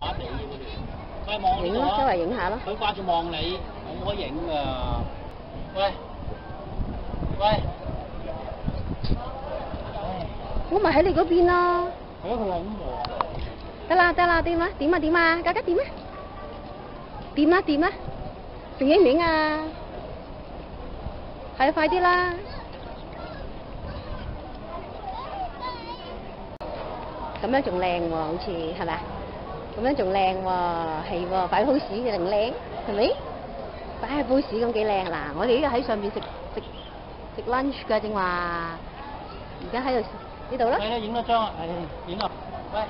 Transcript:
影咯，周度啊！圍影下咯。佢掛住望你，我冇得影噶。喂，喂，我咪喺你嗰邊咯。係咯，佢係咁望。得啦得啦，點啊點啊點啊，家家點啊？點啊點啊？仲影唔影啊？系啊，快啲啦！咁样仲靓喎，好似系咪啊？咁樣仲靚喎，係喎，擺 pose 嘅仲靚，係咪？擺下 pose 咁幾靚嗱，我哋依家喺上面食食食 lunch 㗎正話，而家喺度呢度啦。嚟啦，影多張啊！唉，影啊！喂。